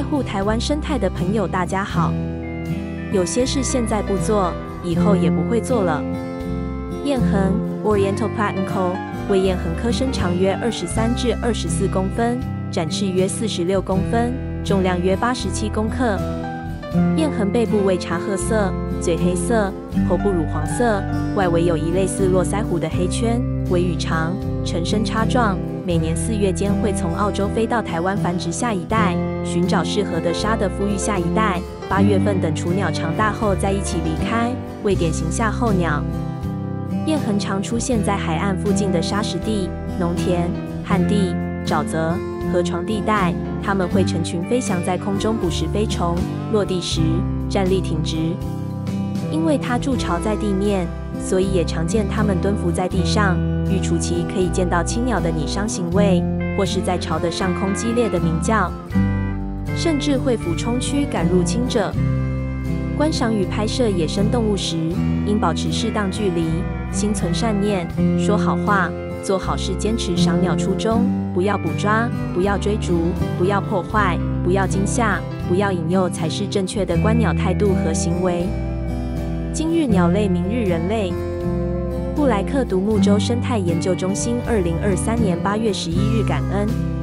爱护台湾生态的朋友，大家好。有些事现在不做，以后也不会做了。燕恒 （Oriental Platinco） 为燕恒科，身长约二十三至二十四公分，展翅约四十六公分，重量约八十七公克。燕恒背部为茶褐色，嘴黑色，头部乳黄色，外围有一类似络腮胡的黑圈，尾羽长，呈深叉状。每年四月间会从澳洲飞到台湾繁殖下一代，寻找适合的沙的孵育下一代。八月份等雏鸟长大后再一起离开，为典型夏候鸟。燕恒常出现在海岸附近的沙石地、农田、旱地、沼泽、河床地带。它们会成群飞翔在空中捕食飞虫，落地时站立挺直。因为它筑巢在地面，所以也常见它们蹲伏在地上。育雏期可以见到青鸟的拟伤行为，或是在巢的上空激烈的鸣叫，甚至会俯冲驱赶入侵者。观赏与拍摄野生动物时，应保持适当距离，心存善念，说好话，做好事，坚持赏鸟初衷，不要捕抓，不要追逐，不要破坏，不要惊吓，不要引诱，才是正确的观鸟态度和行为。今日鸟类，明日人类。布莱克独木舟生态研究中心，二零二三年八月十一日，感恩。